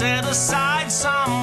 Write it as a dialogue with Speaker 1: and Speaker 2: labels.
Speaker 1: set aside some